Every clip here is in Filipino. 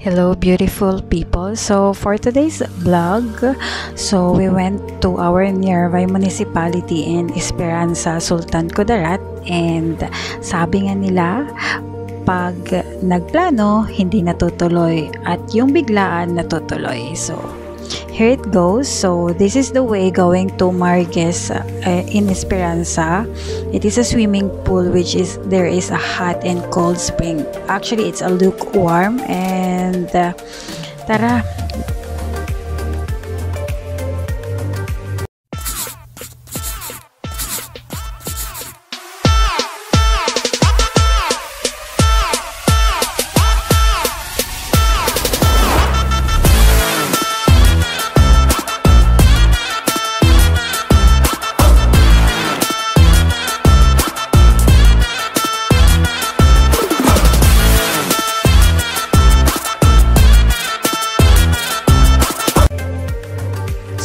Hello beautiful people. So for today's vlog, so we went to our nearby municipality in Esperanza, Sultan Kudarat and sabi nga nila pag nagplano, hindi natutuloy at yung biglaan natutuloy. So here it goes. So this is the way going to Marquez uh, in Esperanza. It is a swimming pool which is there is a hot and cold spring. Actually, it's a lukewarm and uh, tara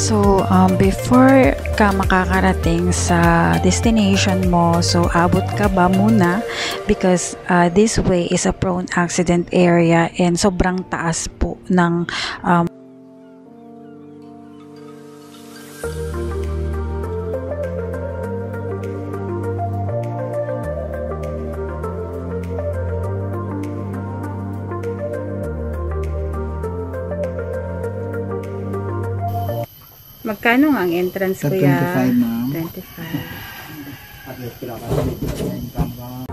So, um, before ka makakarating sa destination mo, so abot ka ba muna? Because uh, this way is a prone accident area and sobrang taas po ng um, Magkano ang entrance Sa 25, ma'am. 25.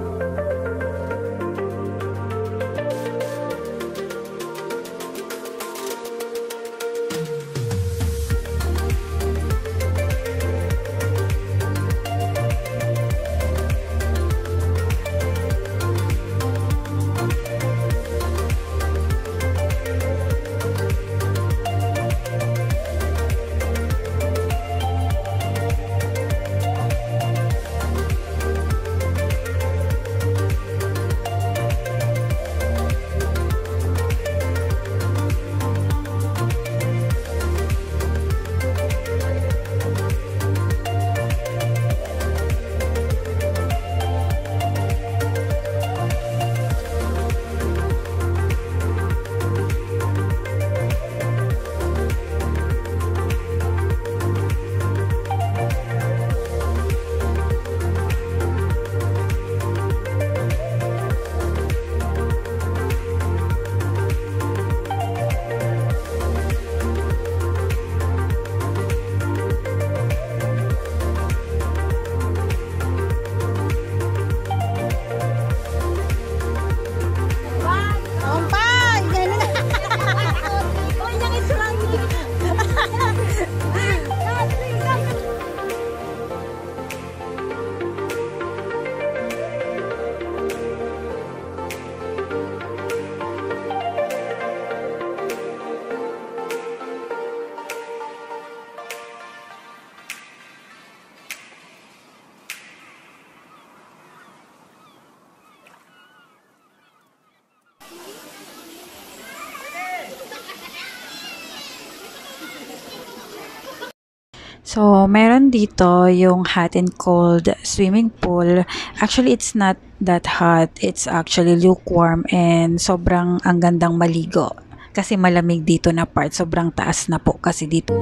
So, meron dito yung hot and cold swimming pool. Actually, it's not that hot. It's actually lukewarm and sobrang ang gandang maligo. Kasi malamig dito na part. Sobrang taas na po kasi dito.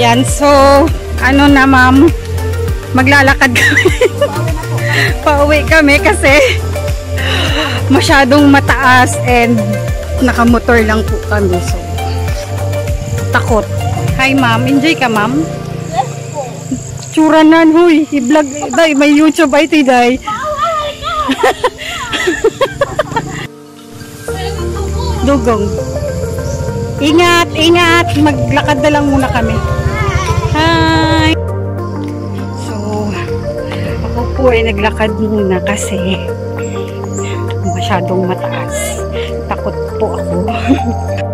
Yan, so, ano na ma'am, maglalakad kami. Pauwi kami kasi masyadong mataas and nakamotor lang po kami. So, takot. Hi ma'am, enjoy ka ma'am? Yes po. Tsura huy. I-vlog, may YouTube ay tiday. Dugong. Ingat, ingat. Maglakad na lang muna kami. Po ay naglakad muna kasi masyadong mataas. Takot po ako.